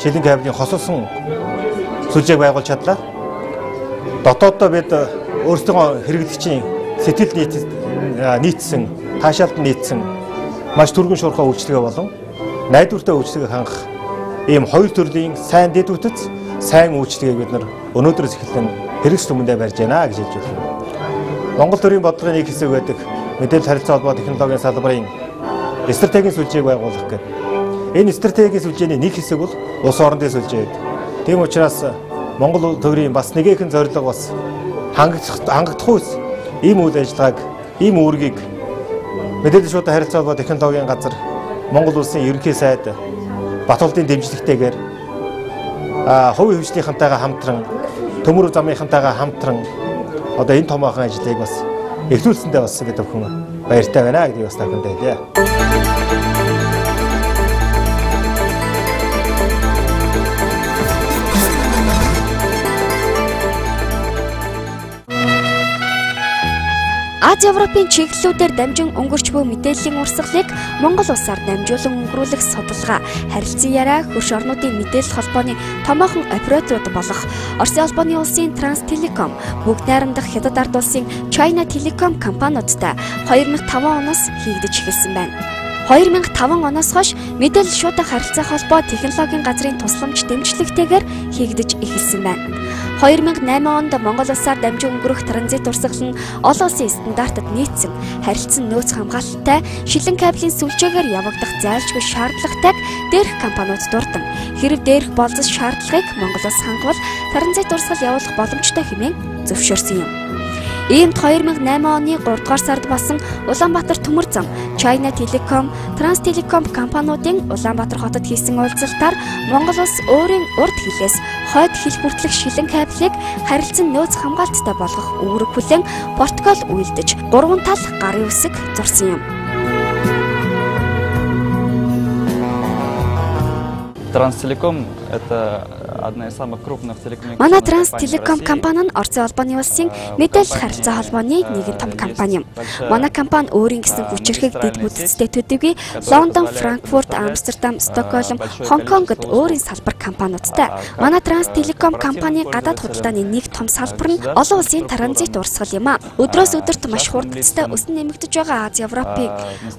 шилэн кабелийн хосолсон сүлжээг байгуулж чадлаа. Дотооддоо бид өөрсдөө хэрэглэгчийн сэтгэл нийтсэн, таашаалд нийтсэн маш түргэн шуурхай үйлчлэгээ болон найдвартай үйлчлэгийг хангах ийм хоёр төрлийн сайн дэд үтц, сайн үйлчлэгийг бид нар өнөөдрөөс эхлэн хэрэгс түмэндээ барьж байна гэж хэлж байна. Монгол төрийн бодлогын нэг хэсэг байдаг мэдээлэл харилцаа холбоо технологийн салбарын стратегийн сүлжээг байгуулах гэдэг. Энэ стратегийн сүлжээний нэг хэсэг бол улс орондын сүлжээ. Тийм учраас Монгол төгрийн бас нэгэн зорилго бас хангагдах хангагдах үс ийм үйл ажиллагааг ийм үүргийг мэдээлэл шуудан харилцаа холбоо технологийн газар Монгол улсын ерөнхий сайд Батулдын дэмжлэгтэйгээр а хувийн хөгжлийнхантайгаа хамтран төмөр замынхантайгаа хамтран одоо энэ томоохон ажлыг бас эхлүүлсэндээ бас бид бүхэн баяртай байна гэдгийг бас таханд хэлье. Аз Европын чиглэлүүдээр дамжин өнгөрч буй мэдээллийн урсгалыг Монгол улсаар дамжуулан өнгөрүүлэх судалгаа, харилцан яриа, хөрш орнуудын мэдээлэл холбооны томоохон операторууд болох Оросын холбооны улсын Транстелеком, бүгд найрамдах Хятад ард улсын China Telecom компаниудтай 2005 оноос хийгдэж эхэлсэн байна. 2005 оноос хойш мэдээлэл шуудан харилцаа холбоо технологийн газрын тусламж дэмжлэгтэйгээр хийгдэж эхэлсэн байна. 2008 онд Монгол улсаар дамжин өнгөрөх транзит урсгал нь олон улсын стандартад нийцсэн харилцан нөөц хамгаалалттай шилэн кабелийн сүлжээгээр явагдах зайлшгүй шаардлагатайг дээрх компаниуд дурдан хэрв дээрх болцос шаардлагыг Монгол улс хангавал транзит урсгал явуулах боломжтой хэмээн зөвшөөрсөн юм. Иймд 2008 оны 3 дугаар сард басан Улаанбаатар төмөр зам China Telecom, Transtelecom компаниудын Улаанбаатар хотод хийсэн уулзалтаар Монгол улс өөрийн урд хилээс хойд хил хүртэлх шилэн кабелийг харилцан нөөц хамгаалттай болгох үүрэг бүлээн протокол үйлдэж 3 тал гарын үсэг зурсан юм. Транстелеком Манай Транс Телеком компани нь Оросын холбооны улсын мэдээлэл харилцаа холбооны нэгэн том компани юм. Манай компани өөрийн гэсэн хүчирхэг дэд бүтцтэй төдийгүй Лондон, Франкфурт, Амстердам, Стокгольм, Хонконгод өөрийн салбар компаниудтай. Манай Транс Телеком компани гадаад худалдааны нэг том салбар нь олон улсын транзит урсгал юм а. Өдрөөс өдөрт маш хурдтай өсөн нэмэгдэж байгаа Аз Европыг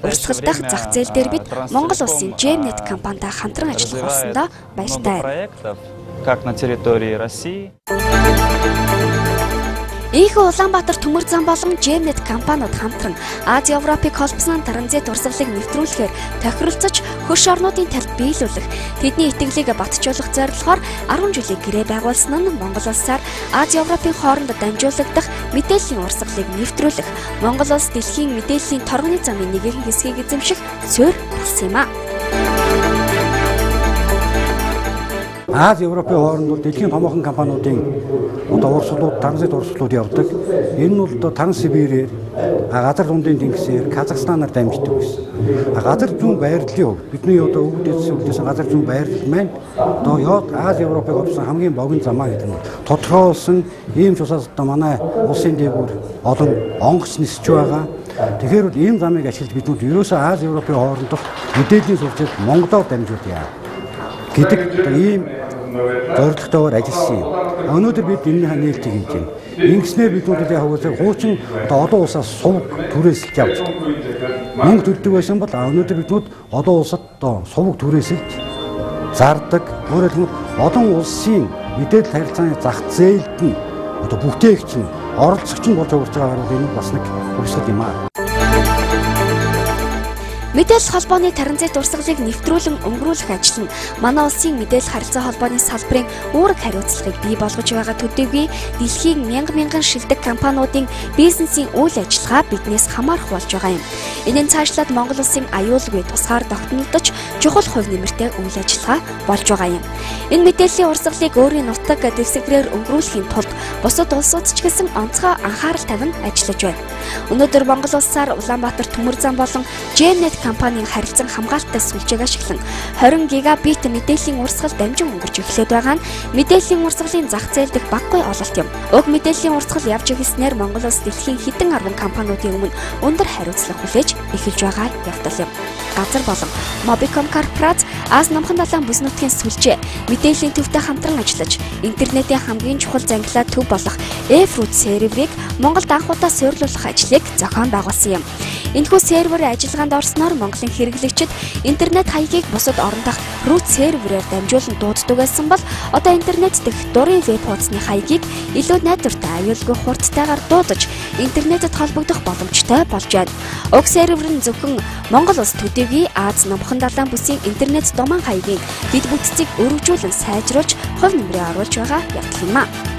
урсгалдах зах зээл дээр бид Монгол улсын Gemnet компанитай хамтран ажиллах болсондоо баяртай байна как на территории России. Ийхүү Улаанбаатар төмөр зам болон Gemnet компаниуд хамтран Аз Европыг холбосон транзит урсгалыг нэвтрүүлэхээр тохиролцож хөрш орнуудын талд биелүүлэх тэдний итгэлийг батжуулах зорилгоор 10 жилийн гэрээ байгуулсан нь Монгол улсаар Аз Европын хооронд дамжуулагдах мэдээллийн урсгалыг нэвтрүүлэх Монгол улс дэлхийн мэдээллийн торгоны замын нэгэн хэсгийг эзэмших суурь болсон юм а. Аз Европын хооронд бол дэлхийн томоохон компаниудын одоо урсгалууд, транзит урсгалууд явдаг. Энэ нь бол одоо Транссибирээр газар дундын тэнгисээр Казахстанаар дамждаг гэсэн. Газар зүүн байрлалын хувьд бидний одоо өвдөс өвдөс газар зүүн байрлал маань одоо Йод Аз Европыг олсон хамгийн богино замаа гэдэг нь тодорхойлсон ийм ч усаас одоо манай улсын дээгүүр олон онгоц нисэж байгаа. Тэгэхээр бол ийм замыг ашиглаж биднүүд ерөөсөө Аз Европын хоорондох мэдээллийн сурчид Монголоор дамжуулъя гэдэг ийм зорилготойгоор ажилласан юм. Өнөөдөр бид энэний нээлтийг хийж байна. Ингэснээр биднүүдэд яг хөөсөө хуучин олон улсаас сувг түрээсэлж явж мөнгө төлдөг байсан бол өнөөдөр биднүүд олон улсад сувг түрээсэлж зардаг. Өөрөөр хэлбэл олон улсын мэдээлэл харилцааны зах зээлд нь одоо бүтээгч нь оролцогч нь болж өгч байгаагаар бол энэ бас нэг хөвсгөл юм аа. Мэдээлэл холбооны транзит урсгалыг нэвтрүүлэн өнгөрүүлэх ажил нь манай улсын мэдээлэл харилцаа холбооны салбарын үүрэг хариуцлагыг бий болгож байгаа төдийгүй дэлхийн мянга мянган шилдэг компаниудын бизнесийн үйл ажиллагаа биднээс хамаарах болж байгаа юм. Нь цаашлаад Монгол улсын аюулгүй тусгаар тогтнолдож чухал хувь нэмэртэй үйл ажиллагаа болж байгаа юм. Энэ мэдээллийн урсгалыг өөрийн нутаг дэвсгэрээр өнгөрүүлэхийн тулд бусад улсууд ч гэсэн онцгой анхаарал тавин ажиллаж байна. Өнөөдөр Монгол улсаар Улаанбаатар төмөр зам болон Gemnet компанийн харилцан хамгаалалттай сүлжээг ашиглан 20 гигабит мэдээллийн урсгал дамжин өнгөрч эхлээд байгаа нь мэдээллийн урсгалын зах зээл дэх баггүй ололт юм. Уг мэдээллийн урсгал явж эхэлснээр Монгол улс дэлхийн хэдэн арван компаниудын өмнө өндөр хариуцлага хүлээж эхэлж байгаа явдал юм. Газар болон Mobicom Corporate Аз намхан далайн бүс нутгийн сүлжээ мэдээллийн төвтэй хамтран ажиллаж интернетийн хамгийн чухал зангилаа төв болох F-Root серверийг Монголд анх удаа суйрлуулах ажлыг зохион байгуулсан юм. Энэхүү серверийн ажиллагаанд орсноор Монголын хэрэглэгчид интернет хаягийг бусад орон дахь root серверээр дамжуулан дууддаг байсан бол одоо интернет дэх дурын веб хуудасны хаягийг илүү найдвартай аюулгүй хурдтайгаар дуудаж интернетэд холбогдох боломжтой болж байна. Уг сервер нь зөвхөн Монгол улс төдийгүй Аз намхан далайн бүсийн интернет домон хаягийн дэд бүтцийг өргөжүүлэн сайжруулж хувь нэмрээ оруулж байгаа ятл юм а.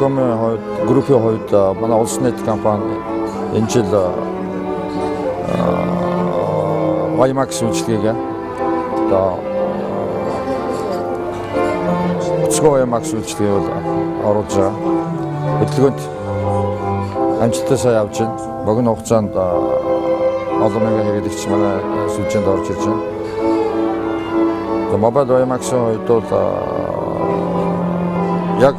Mobicom-ийн хувьд, группийн хувьд манай улс нийт компани энэ жил WiMax үйлчилгээг одоо Цэцгөө WiMax үйлчилгээг бол оруулж байгаа. Хөдөлгөөнд амжилттай сайн явж байна. Богино хугацаанд олон мянган хэрэглэгч манай сүлжээнд орж ирж байна. Тэгээ Mobile WiMax-ийн хувьд бол яг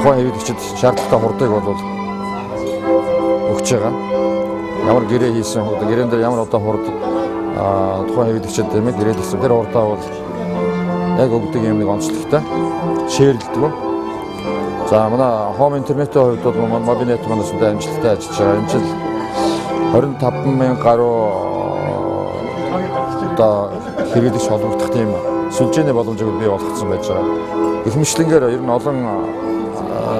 тухайн хэрэглэгчид шаардлагатай хурдыг бол өгч байгаа. Ямар гэрээ хийсэн хурд, гэрээн дээр ямар одоо хурд тухайн хэрэглэгчид тийм ээ гэрээ хийсэн тэр хурдаа бол яг өгдөг юм нэг онцлогтой шеэрлдэг. За манай хом интернетийн хувьд бол мобинет манаас үнэ амжилттай ажиллаж байгаа. Энэ жил 25 мянган гаруй одоо хэрэглэгч холбогдох тийм сүлжээний боломжийг бий болгоцсон байж байгаа. Гэх мэтлэнгээр ер нь олон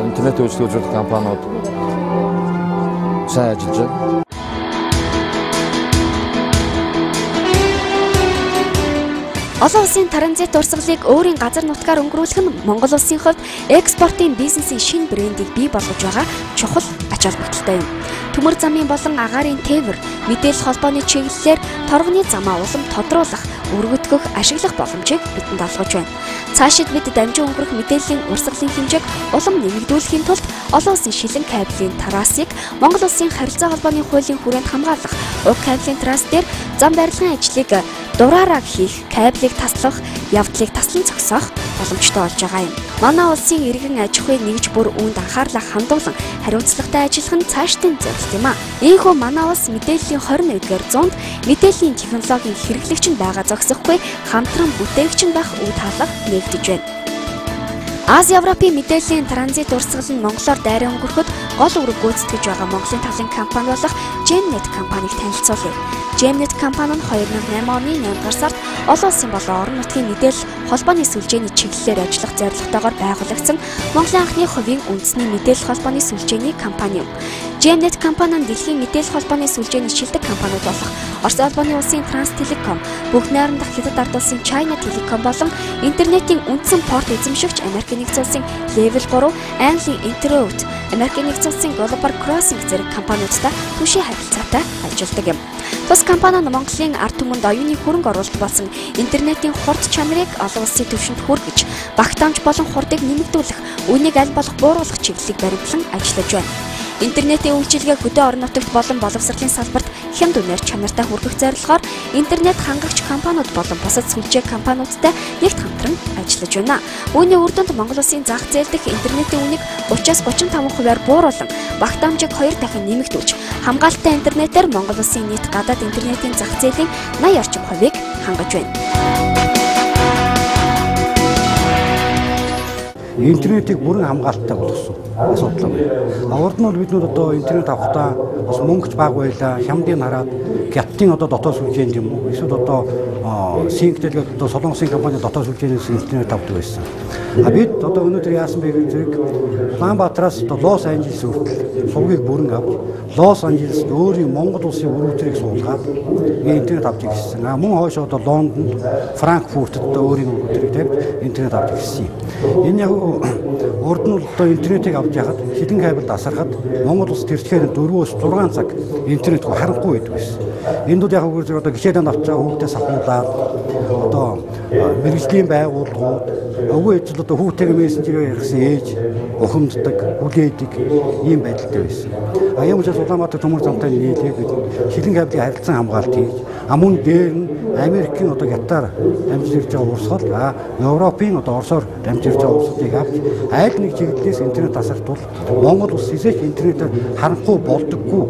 интернет үйлчлүүлэх компаниуд сайн ажиллаж байна. Олон улсын транзит урсгалыг өөрийн газар нутгаар өнгөрүүлэх нь Монгол улсын хувьд экспортын бизнесийн шинэ брендийг бий болгож байгаа чухал ач холбогдолтой юм. Төмөр замын болон агаарын тээвэр мэдээлэл холбооны чиглэлээр торгоны замаа улам тодруулах, өргөдгөх, ашиглах боломжийг бидэнд олгож байна. Цаашид бид дамжин өнгөрөх мэдээллийн урсгалын хэмжээг улам нэмэгдүүлэхийн тулд олон улсын шилэн кабелийн тараасыг Монгол улсын харилцаа холбооны хуулийн хүрээнд хамгаалах уг кабелийн трас дээр зам барилгын ажлыг дураараа хийх, кабелийг таслах, явдлыг таслан зогсоох боломжтой болж байгаа юм. Манай улсын иргэн аж ахуй нэгж бүр үүнд анхаарлаа хандуулан хариуцлагатай ажиллах нь цаашдын зорилт юм а. Ийхүү манай улс мэдээллийн 21-р зуунд мэдээллийн технологийн хэрэглэгч нь байгаа зогсохгүй хамтран бүтээгч нь байх үе таалга нэгдэж байна. Ази Европын мэдээллийн транзит урсгал нь Монголоор дайран өнгөрөхөд гол үүрэг гүйцэтгэж байгаа Монголын талын компани болох Gemnet компанийг танилцуулъя. Gemnet компани нь 2008 оны 8 дугаар сард олон улсын болон орон нутгийн мэдээлэл холбооны сүлжээний чиглэлээр ажиллах зорилготойгоор байгуулагдсан Монголын анхны хувийн үндэсний мэдээлэл холбооны сүлжээний компани юм. Gemnet компани нь дэлхийн мэдээлэл холбооны сүлжээний шилдэг компаниуд болох Орос улбаны улсын Транстелеком, Бүх найрамдах Хятад ард улсын China Telecom болон интернетийн үндсэн порт эзэмшигч Америк нэгдсэн улсын Level 3, Английн Interroute, Америк нэгдсэн улсын Global Crossing зэрэг компаниудтай түшийн харилцаатай ажилладаг юм. Тус компани нь Монголын ард түмэнд оюуны хөрөнгө оруулалт болсон интернетийн хурд чанарыг олон улсын түвшинд хүргэж, багтаамж болон хурдыг нэмэгдүүлэх, үнийг аль болох бууруулах чиглэлийг баримтлан ажиллаж байна. Интернетийн үйлчилгээ хөдөө орон нутагт болон боловсролын салбарт хямд үнээр чанартай хүргэх зорилгоор интернет хангагч компаниуд болон бусад сүлжээ компаниудтай нэгт хамтран ажиллаж байна. Үүний үр дүнд Монгол Улсын зах зээл дэх интернетийн үнийг 30-аас 35%-аар бууруулан багтаамжийг хоёр дахин нэмэгдүүлж, хамгаалалттай интернетээр Монгол Улсын нийт гадаад интернетийн зах зээлийн 80 орчим хувийг хангаж байна. Интернетийг бүрэн хамгаалттай болгосон асуудал байна. Урд нь бол биднүүд одоо интернет авахдаа бас мөнгөч баг байлаа, хямдыг хараад хятадын одоо дотоод сүлжээнд юм уу эсвэл одоо синктэл одоо солонгосын компани дотоод сүлжээнээс интернет авдаг байсан. А бид одоо өнөөдөр яасан бэ гэх зэрэг Улаанбаатараас одоо Лос Анжелес хүртэл сувгийг бүрэн авч Лос Анжелест өөрийн Монгол улсын өргөдрийг суулгаад интернет авч ирсэн. А мөн хойш одоо Лондонд, Франкфуртд одоо өөрийн өргөдрийг тавьж интернет авч ирсэн юм. Энэ яг урд нь одоо интернетийг авч яхад хідэн кабель дасархад Монгол улс тэрчхээр 4-өөс 6 цаг интернетгүй харанхуй байдаг байсан. Энд бол яг үгээр одоо гişээдэн авч байгаа хүүхдээс ахуулаад одоо мэрэгжлийн байгууллагууд өвөө ээжл одоо хүүтэйгээ мессенжерээр ярихсан ээж ухамддаг, хүлээдэг ийм байдалтай байсан. А юм учраас Улаанбаатар төмөр замтай нийлээд шилэн кабелийн харилцан хамгаалт хийж А мөн дээр нь Америкийн одоо ятаар дамжиж ирж байгаа урсгал а Европын одоо Оросоор дамжиж ирж байгаа урсгалыг авч аль нэг чиглэлээс интернет тасардвал Монгол улс хизээч интернетээр харанхуй болдоггүй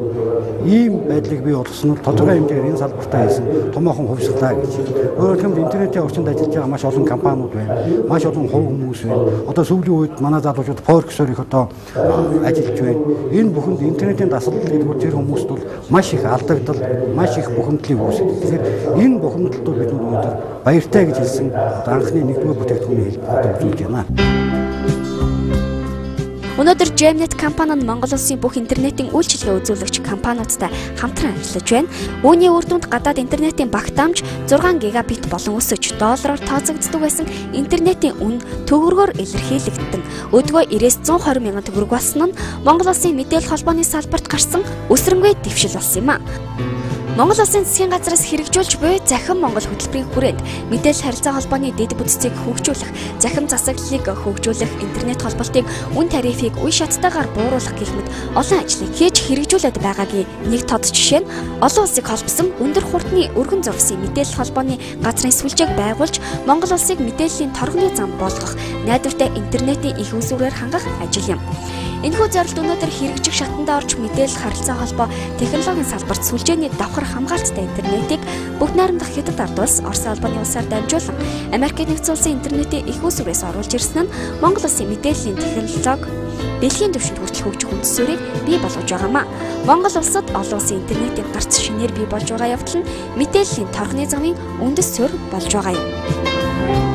ийм байдлыг бий болгосон нь тодорхой хэмжээгээр энэ салбартаа хийсэн томоохон хувьсгалаа гэж. Өөрөөр хэлбэл интернетийн орчинд ажиллаж байгаа маш олон компаниуд байна. Маш олон хувь хүмүүс байна. Одоо сүүлийн үед манай залуучууд Forex-оор их одоо ажиллаж байна. Энэ бүхэнд интернетийн дасгал гэдэг тэр хүмүүст бол маш их алдагдал, маш их бухимдлыг үүсгэдэг. Тэгэхээр энэ бухимдалтууд бид өнөөдөр баяртай гэж хэлсэн одоо анхны нэгдүгээр бүтээгдэхүүний хэлбэрээр үзүүлж байна. Өнөөдөр Gemnet компани нь Монгол улсын бүх интернетийн үйлчилгээ үзүүлэгч компаниудтай хамтран ажиллаж байна. Үүний үр дүнд гадаад интернетийн багтаамж 6 гигабит болон өсөж доллараар тооцогддог байсан интернетийн үн төгрөгөөр илэрхийлэгдэн өдгөө 90-120 мянган төгрөг болсон нь Монгол улсын мэдээлэл холбооны салбарт гарсан өсрөнгүй дэвшил болсон юм а. Монгол Улсын засгийн газраас хэрэгжүүлж буй захин Монгол хөтөлбөрийн хүрээнд мэдээлэл харилцаа холбооны дэд бүтцийг хөгжүүлэх, захин засаглалыг хөгжүүлэх, интернет холболтыг үн тарифыг үе шаттайгаар бууруулах гэх мэт олон ажлыг хийж хэрэгжүүлээд байгаагийн нэг тод жишээ нь олон улсыг холбосон өндөр хурдны өргөн зургийн мэдээлэл холбооны газрын сүлжээг байгуулж Монгол улсыг мэдээллийн торгоны зам болгох, найдвартай интернетийн их усүрээр хангах ажил юм. Энэхүү зорилт өнөөдөр хэрэгжих шатанда орж мэдээлэл харилцаа холбоо технологийн салбарт сүлжээний давхар хамгаалттай интернетийг бүгд найрамдах хятад ард улс Орос албаны улсаар дамжуулан Америкийн нэгдсэн улсын интернетийн их усүрээс оруулж ирсэн нь Монгол улсын мэдээллийн технологи дэлхийн түвшинд хүртэл хөгжих үндсүүрийг бий болгож байгаамаа. Монгол улсад олон улсын интернетийн гарц шинээр бий болж байгаа явдал нь мэдээллийн торгоны замын үндэс суурь болж байгаа юм.